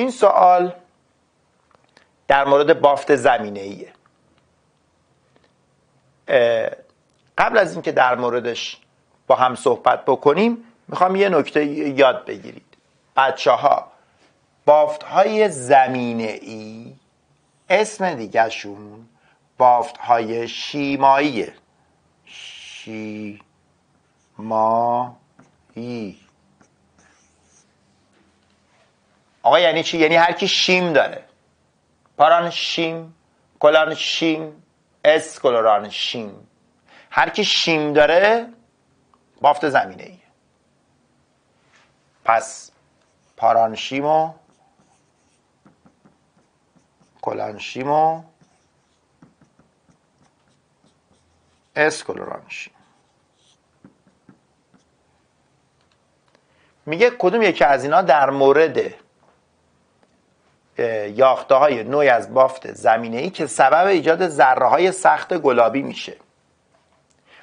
این سوال در مورد بافت زمینه ایه قبل از اینکه در موردش با هم صحبت بکنیم می‌خوام یه نکته یاد بگیرید. بچه ها بافت های زمینه ای اسم دیگهشون بافت های شیماییه شیمایی. آقا یعنی چی؟ یعنی هر کی شیم داره. پاران شیم کلان شیم اس کلوران شیم. هر کی شیم داره بافت زمینه ای پس پارانشیم و کلانشیم و اسکلورانشیم میگه کدوم یکی از اینا در مورد یاخته های نوعی از بافت زمینه ای که سبب ایجاد ذره های سخت گلابی میشه.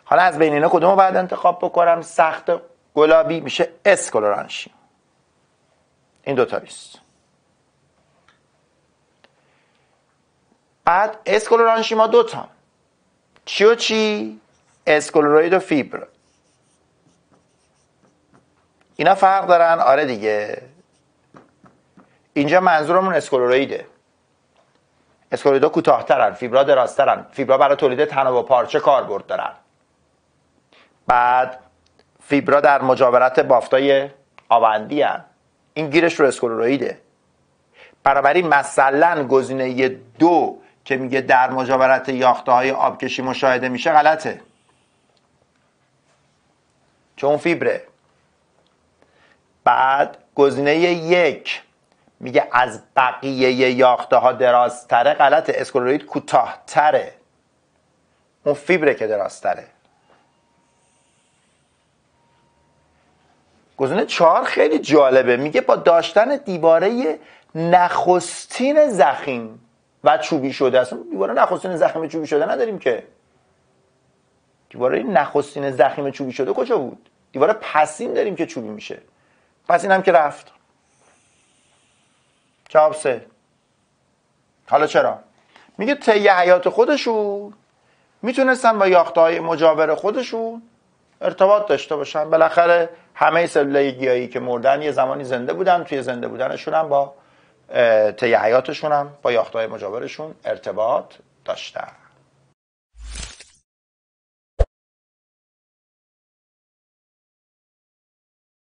حالا از بین اینا کدوم باید انتخاب بکنم؟ سخت گلابی میشه اسکلورانشیم این دوتا نیست بعد اسکلورانشیما دوتا چی و چی؟ اسکلوروید و فیبر اینا فرق دارن؟ آره دیگه. اینجا منظورمون اسکلورویده اسکلورویدا کوتاهترن فیبرا درازترن. فیبرا برای تولید و پارچه کاربرد دارن. بعد فیبرا در مجاورت بافتای آوندی هن. این گیرش رو اسکلورویده بنابراین مثلا گزینه دو که میگه در مجاورت یاخته های آبکشی مشاهده میشه غلطه. چون فیبره. بعد گزینه یک میگه از بقیه یاخته ها درازتره غلطه اسکلوروید کوتاهتره. اون فیبره که درازتره. گزینه چهار خیلی جالبه. میگه با داشتن دیواره نخستین زخیم و چوبی شده اصلا دیواره نخستین زخیم چوبی شده نداریم که. دیواره نخستین زخیم چوبی شده کجا بود؟ دیواره پسین داریم که چوبی میشه. پس هم که رفت. جواب سه. حالا چرا؟ میگه طی حیات خودشون می‌تونستن با یاخته های مجاور خودشون ارتباط داشته باشن. بالاخره همه سلولای گیاهی که مردن یه زمانی زنده بودن توی زنده بودنشون هم با طی حیاتشون هم با یاختهای مجاورشون ارتباط داشتن.